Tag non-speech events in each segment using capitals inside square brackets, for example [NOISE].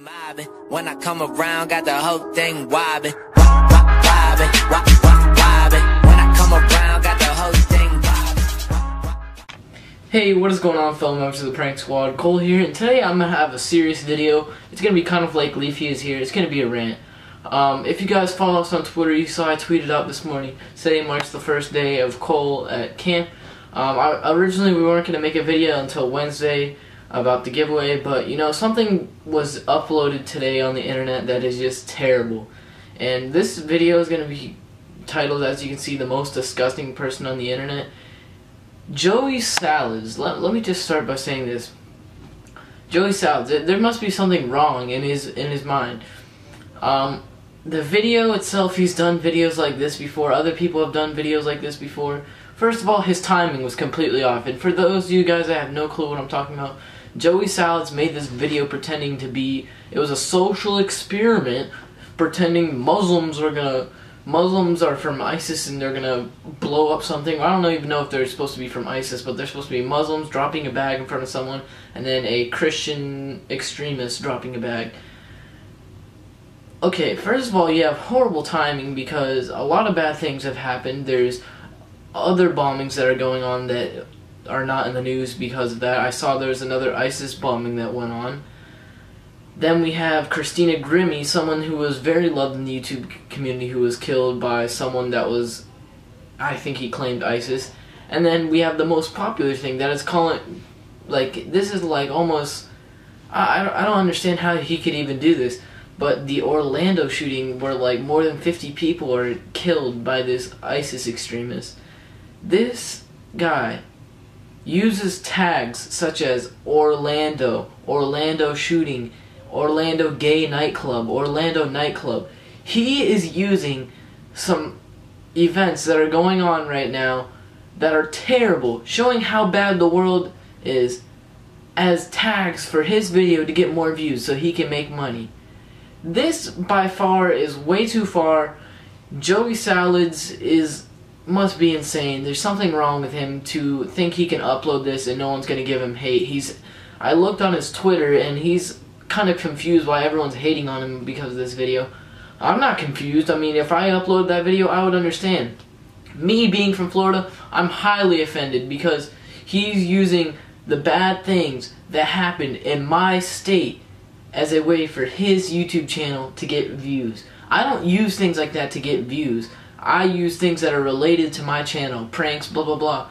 mobbing. When I come around, got the whole thing wobbing. Wobbing, wobbing. When I come around, got the whole thing wobbing. Hey, what is going on, fellow members of the Prank Squad? Cole here, and today I'm gonna have a serious video. It's gonna be kind of like LeafyIsHere. It's gonna be a rant. Um, if you guys follow us on Twitter, you saw I tweeted out this morning. Today marks the first day of Cole at camp. Um, I, originally, we weren't gonna make a video until Wednesday about the giveaway, but you know, something was uploaded today on the internet that is just terrible. And this video is going to be titled, as you can see, The Most Disgusting Person on the Internet. Joey Salads, let, let me just start by saying this. Joey Salads, there must be something wrong in his in his mind. Um, the video itself, he's done videos like this before. Other people have done videos like this before. First of all, his timing was completely off. And for those of you guys that have no clue what I'm talking about, Joey Salads made this video pretending to be, it was a social experiment, pretending Muslims are gonna, Muslims are from ISIS and they're gonna blow up something. I don't even know if they're supposed to be from ISIS, but they're supposed to be Muslims dropping a bag in front of someone, and then a Christian extremist dropping a bag. Okay, first of all, you have horrible timing because a lot of bad things have happened. There's other bombings that are going on that are not in the news because of that. I saw there's another ISIS bombing that went on. Then we have Christina Grimmie, someone who was very loved in the YouTube community who was killed by someone that was, I think he claimed ISIS. And then we have the most popular thing that is calling, like, this is like almost, I, I don't understand how he could even do this. But the Orlando shooting where like more than 50 people are killed by this ISIS extremist. This guy uses tags such as Orlando, Orlando shooting, Orlando gay nightclub, Orlando nightclub. He is using some events that are going on right now that are terrible, showing how bad the world is as tags for his video to get more views so he can make money. This by far is way too far. Joey Salads is must be insane. There's something wrong with him to think he can upload this and no one's gonna give him hate. He's I looked on his Twitter and he's kind of confused why everyone's hating on him because of this video. I'm not confused. I mean, if I upload that video, I would understand. Me being from Florida, I'm highly offended because he's using the bad things that happened in my state as a way for his YouTube channel to get views. I don't use things like that to get views. I use things that are related to my channel, pranks, blah blah blah.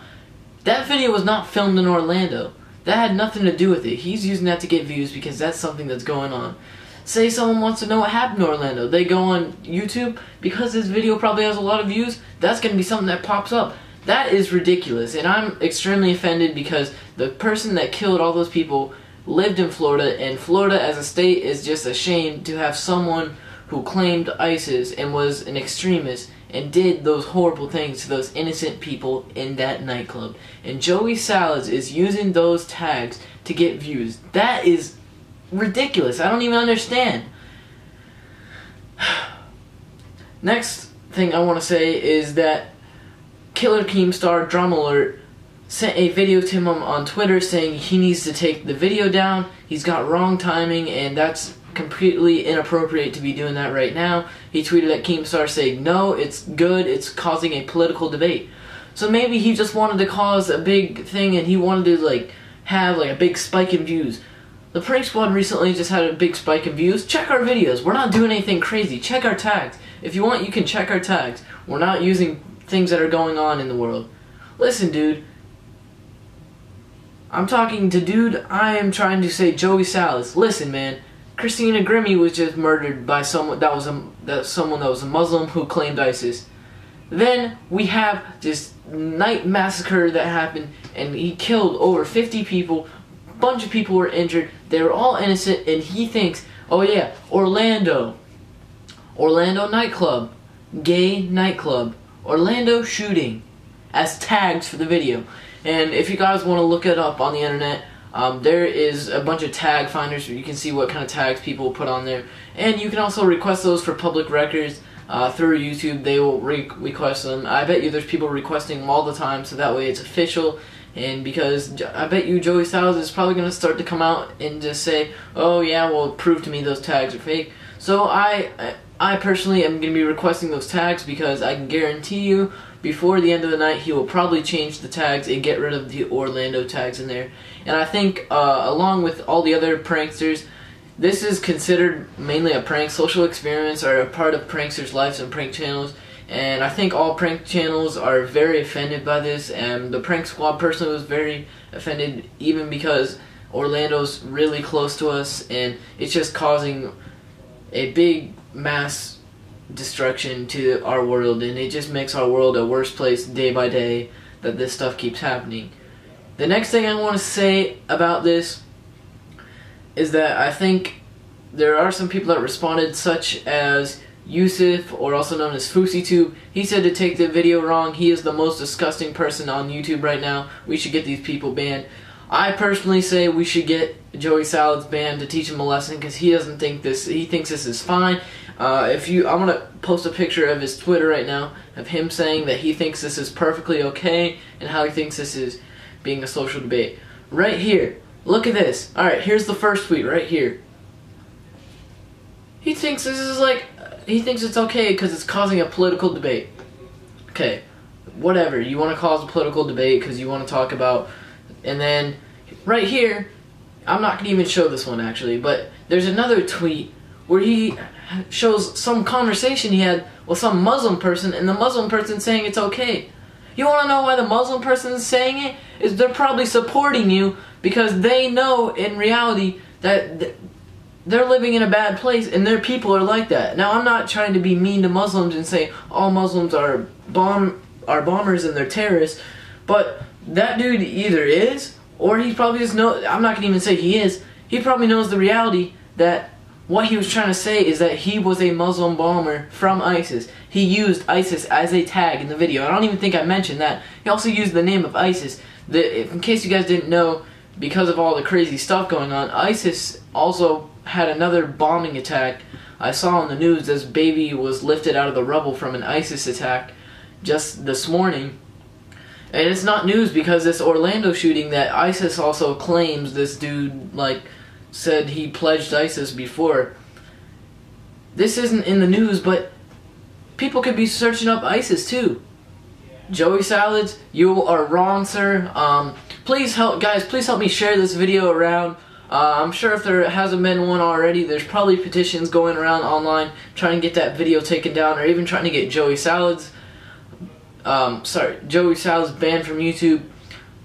That video was not filmed in Orlando. That had nothing to do with it. He's using that to get views because that's something that's going on. Say someone wants to know what happened in Orlando. They go on YouTube, because this video probably has a lot of views, that's going to be something that pops up. That is ridiculous, and I'm extremely offended because the person that killed all those people lived in Florida, and Florida as a state is just ashamed to have someone who claimed ISIS and was an extremist and did those horrible things to those innocent people in that nightclub. And Joey Salads is using those tags to get views. That is ridiculous. I don't even understand. [SIGHS] Next thing I want to say is that Killer Keemstar DramaAlert sent a video to him on Twitter saying he needs to take the video down. He's got wrong timing and that's completely inappropriate to be doing that right now. He tweeted at Keemstar saying, no, it's good, it's causing a political debate. So maybe he just wanted to cause a big thing and he wanted to like have like a big spike in views. The Prank Squad recently just had a big spike in views. Check our videos. We're not doing anything crazy. Check our tags. If you want, you can check our tags. We're not using things that are going on in the world. Listen, dude. I'm talking to dude. I am trying to say Joey Salads. Listen, man. Christina Grimmie was just murdered by someone that was a that someone that was a Muslim who claimed ISIS. Then we have this night massacre that happened, and he killed over 50 people. A bunch of people were injured. They were all innocent, and he thinks, oh yeah, Orlando, Orlando nightclub, gay nightclub, Orlando shooting, as tags for the video. And if you guys want to look it up on the internet, um, there is a bunch of tag finders where you can see what kind of tags people put on there. And you can also request those for public records uh, through YouTube. They will re request them. I bet you there's people requesting them all the time, so that way it's official And because I bet you Joey Salads is probably going to start to come out and just say, "Oh yeah, well, prove to me those tags are fake." So I, I I personally am going to be requesting those tags because I can guarantee you before the end of the night he will probably change the tags and get rid of the Orlando tags in there. And I think uh, along with all the other pranksters, this is considered mainly a prank. Social experiments are a part of pranksters' lives and prank channels. And I think all prank channels are very offended by this. And the prank squad personally was very offended, even because Orlando's really close to us, and it's just causing a big mass destruction to our world, and it just makes our world a worse place day by day that this stuff keeps happening. The next thing I want to say about this is that I think there are some people that responded, such as Yusuf, or also known as FouseyTube. He said to take the video wrong. He is the most disgusting person on YouTube right now. We should get these people banned. I personally say we should get Joey Salads banned to teach him a lesson because he doesn't think this. He thinks this is fine. Uh, if you, I'm gonna post a picture of his Twitter right now of him saying that he thinks this is perfectly okay and how he thinks this is being a social debate. Right here, look at this. All right, here's the first tweet right here. He thinks this is like, he thinks it's okay because it's causing a political debate. Okay, whatever. You want to cause a political debate because you want to talk about, and then right here, I'm not gonna even show this one actually, but there's another tweet where he shows some conversation he had with some Muslim person, and the Muslim person saying it's okay. You want to know why the Muslim person is saying it? Is they're probably supporting you because they know in reality that th- they're living in a bad place and their people are like that. Now I'm not trying to be mean to Muslims and say all Muslims are bomb are bombers and they're terrorists, but that dude either is or he probably just know I'm not gonna even say he is. He probably knows the reality that what he was trying to say is that he was a Muslim bomber from ISIS. He used ISIS as a tag in the video. I don't even think I mentioned that. He also used the name of ISIS. The, in case you guys didn't know, because of all the crazy stuff going on, ISIS also had another bombing attack. I saw on the news this baby was lifted out of the rubble from an ISIS attack just this morning. And it's not news because this Orlando shooting that ISIS also claims this dude, like, said he pledged ISIS before. This isn't in the news, but people could be searching up ISIS too. Joey Salads, you are wrong, sir. Um, please help, guys. Please help me share this video around. Uh, I'm sure if there hasn't been one already, there's probably petitions going around online trying to get that video taken down, or even trying to get Joey Salads, um, sorry, Joey Salads banned from YouTube.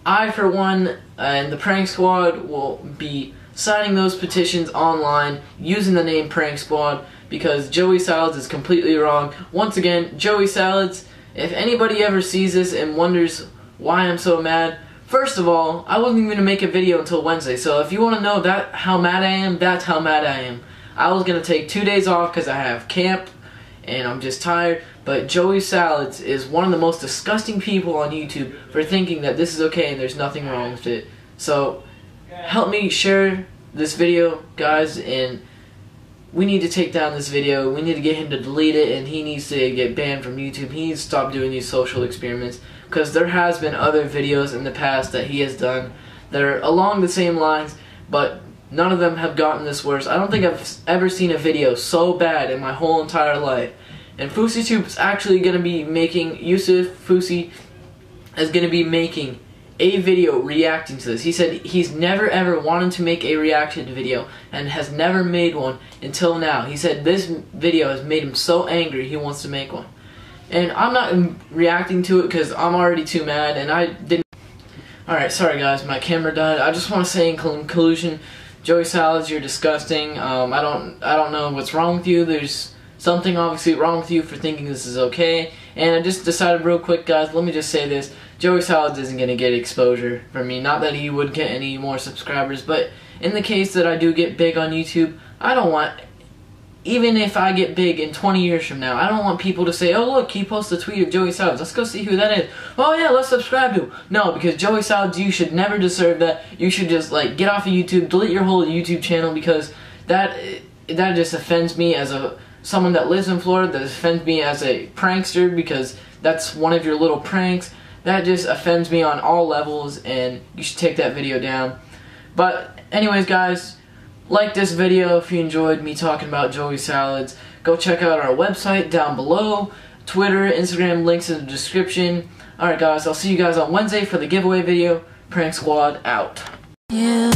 I, for one, and the Prank Squad will be signing those petitions online using the name Prank Squad because Joey Salads is completely wrong. Once again, Joey Salads, if anybody ever sees this and wonders why I'm so mad, first of all, I wasn't even going to make a video until Wednesday, so if you want to know that how mad I am, that's how mad I am. I was going to take two days off because I have camp and I'm just tired, but Joey Salads is one of the most disgusting people on YouTube for thinking that this is okay and there's nothing wrong with it. So, help me share this video, guys, and we need to take down this video. We need to get him to delete it, and he needs to get banned from YouTube. He needs to stop doing these social experiments because there has been other videos in the past that he has done that are along the same lines, but none of them have gotten this worse. I don't think I've ever seen a video so bad in my whole entire life. And FouseyTube is actually going to be making, Yusuf Fousey is going to be making a video reacting to this. He said he's never ever wanted to make a reaction video and has never made one until now. He said this video has made him so angry he wants to make one. And I'm not reacting to it because I'm already too mad and I didn't. Alright, sorry guys, my camera died. I just want to say in conclusion, Joey Salads, you're disgusting. Um, I don't, I don't know what's wrong with you. There's something obviously wrong with you for thinking this is okay. And I just decided real quick, guys, let me just say this. Joey Salads isn't going to get exposure from me. Not that he would get any more subscribers, but in the case that I do get big on YouTube, I don't want, even if I get big in 20 years from now, I don't want people to say, oh look, he posted a tweet of Joey Salads. Let's go see who that is. Oh yeah, let's subscribe to him. No, because Joey Salads, you should never deserve that. You should just like get off of YouTube, delete your whole YouTube channel because that that just offends me as a someone that lives in Florida. That offends me as a prankster because that's one of your little pranks That just offends me on all levels, and you should take that video down. But, anyways, guys, like this video if you enjoyed me talking about Joey Salads. Go check out our website down below. Twitter, Instagram, links in the description. Alright, guys, I'll see you guys on Wednesday for the giveaway video. Prank Squad out. Yeah.